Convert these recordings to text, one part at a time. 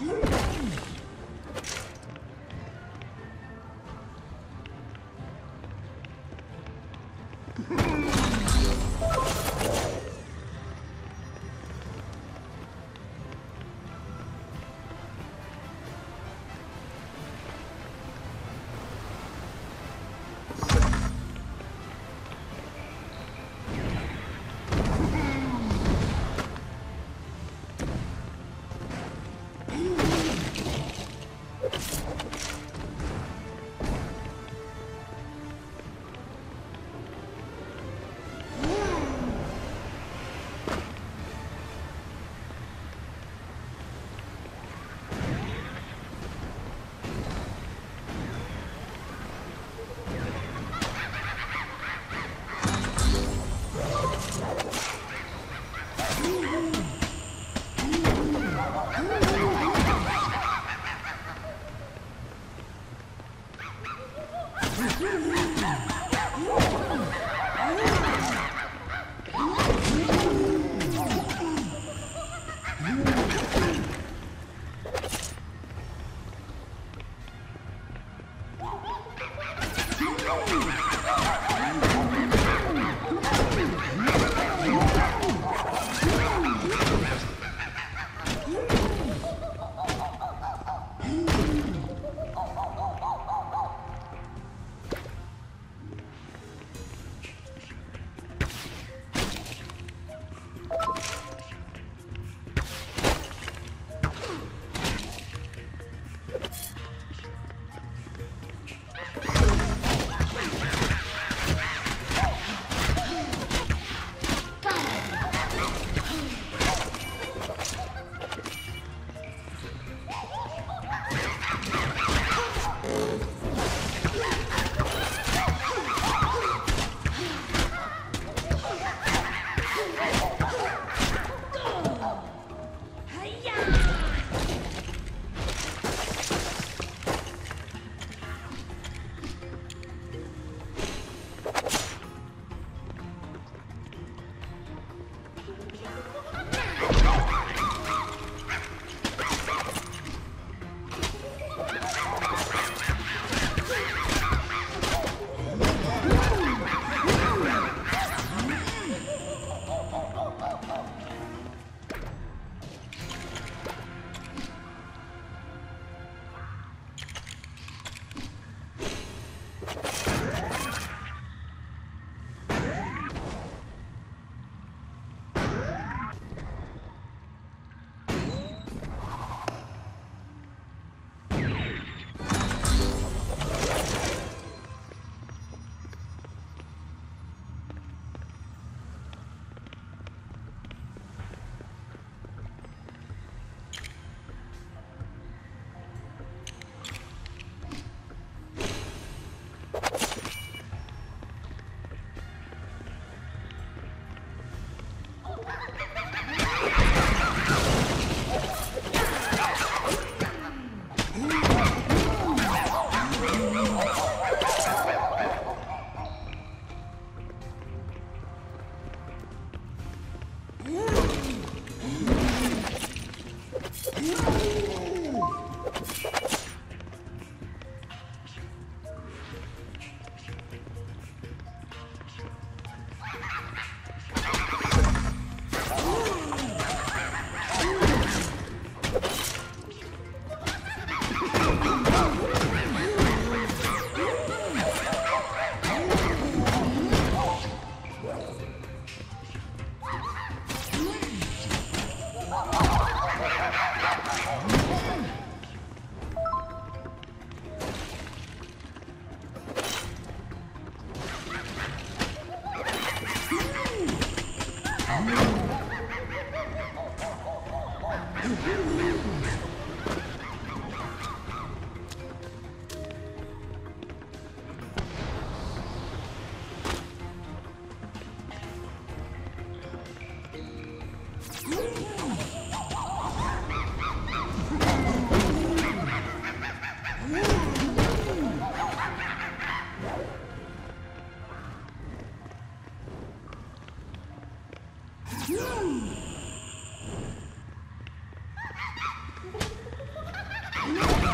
Let's go. Thank you.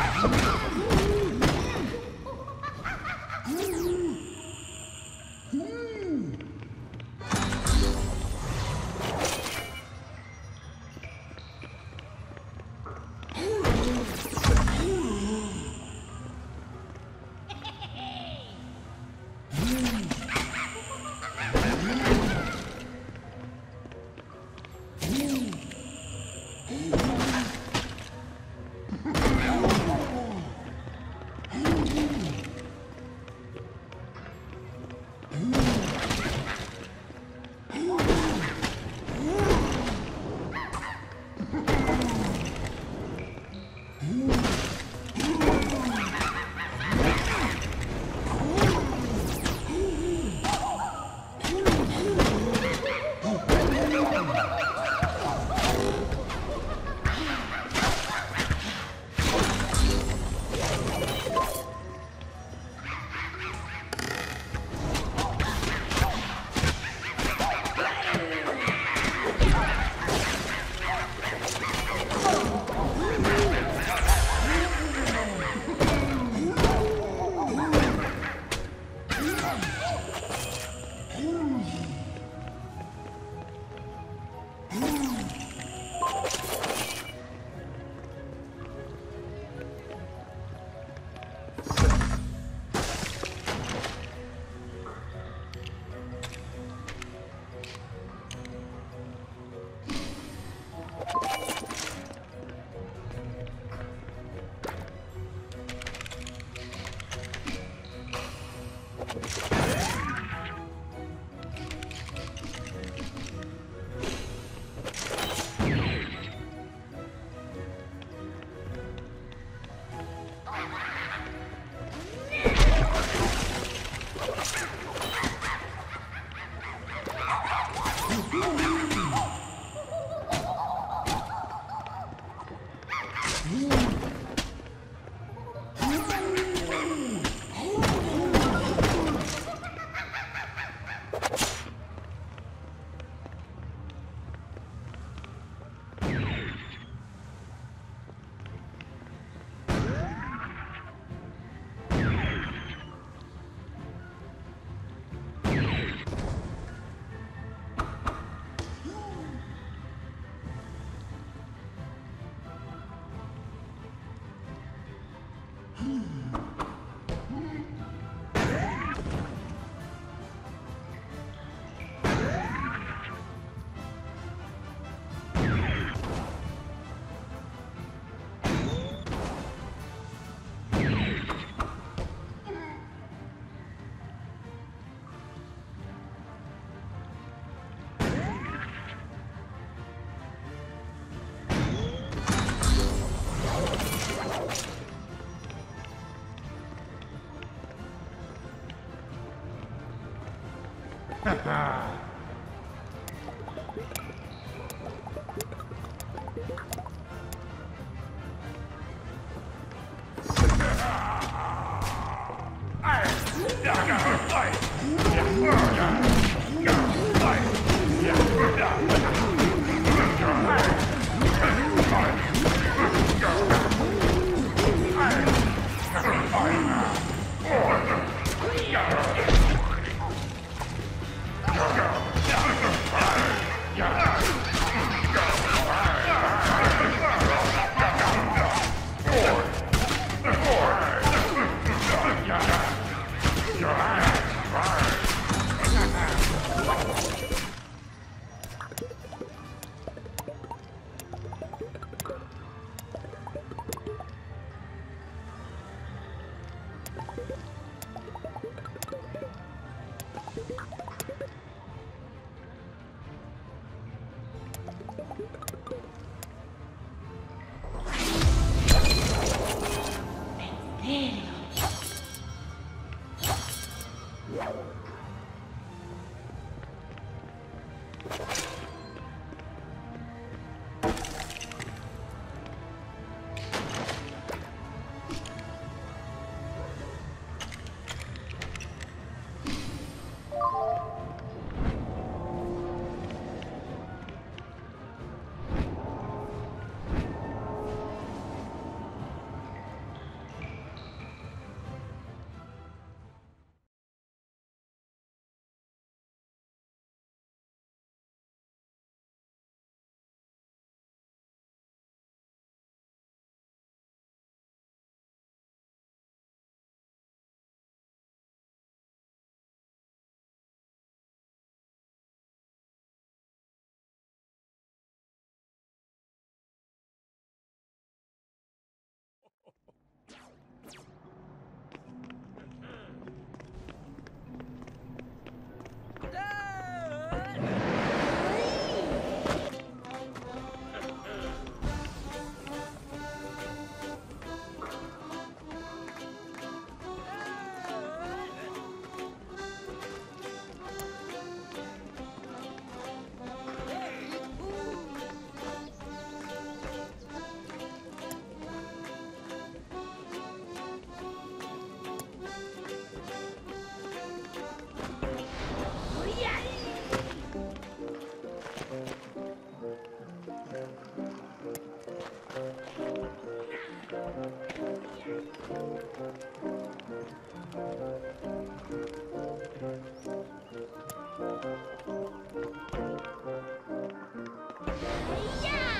Come on. Yeah. Yeah, I got her fight! ย่า